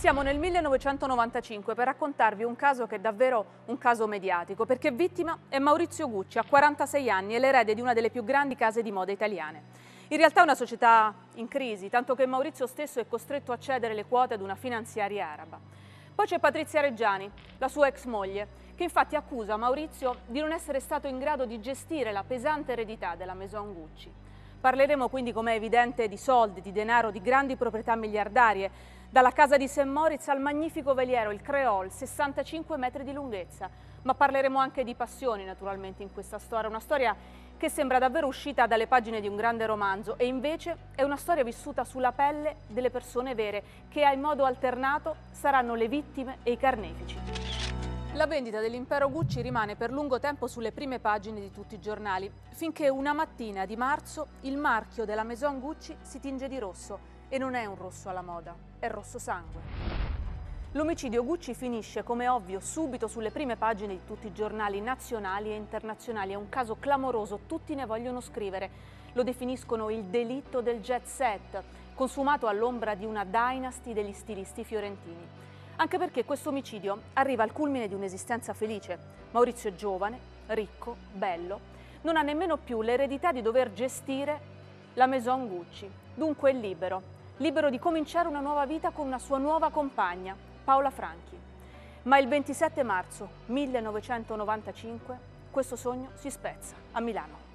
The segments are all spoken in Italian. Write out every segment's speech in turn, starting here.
Siamo nel 1995 per raccontarvi un caso che è davvero un caso mediatico, perché vittima è Maurizio Gucci, a 46 anni e l'erede di una delle più grandi case di moda italiane. In realtà è una società in crisi, tanto che Maurizio stesso è costretto a cedere le quote ad una finanziaria araba. Poi c'è Patrizia Reggiani, la sua ex moglie, che infatti accusa Maurizio di non essere stato in grado di gestire la pesante eredità della Maison Gucci. Parleremo quindi, come è evidente, di soldi, di denaro, di grandi proprietà miliardarie, dalla casa di St. Moritz al magnifico veliero, il Creole, 65 metri di lunghezza. Ma parleremo anche di passioni, naturalmente, in questa storia. Una storia che sembra davvero uscita dalle pagine di un grande romanzo e invece è una storia vissuta sulla pelle delle persone vere che in modo alternato saranno le vittime e i carnefici. La vendita dell'impero Gucci rimane per lungo tempo sulle prime pagine di tutti i giornali, finché una mattina di marzo il marchio della Maison Gucci si tinge di rosso e non è un rosso alla moda, è rosso sangue. L'omicidio Gucci finisce, come ovvio, subito sulle prime pagine di tutti i giornali nazionali e internazionali. È un caso clamoroso, tutti ne vogliono scrivere. Lo definiscono il delitto del jet set, consumato all'ombra di una dynasty degli stilisti fiorentini anche perché questo omicidio arriva al culmine di un'esistenza felice. Maurizio è giovane, ricco, bello, non ha nemmeno più l'eredità di dover gestire la Maison Gucci, dunque è libero, libero di cominciare una nuova vita con una sua nuova compagna, Paola Franchi. Ma il 27 marzo 1995 questo sogno si spezza a Milano.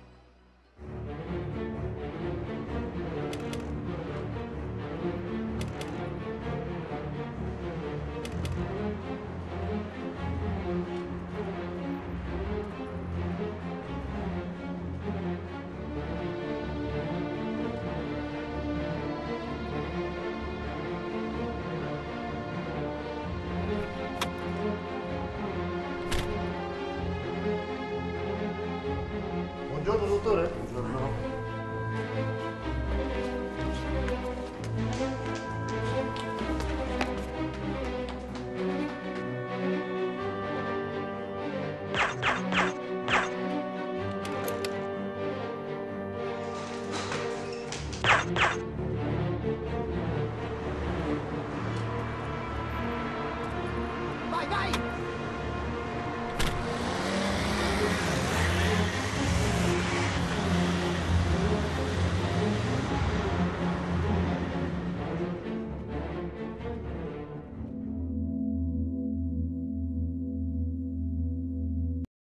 Buongiorno dottore. Buongiorno. Vai, vai!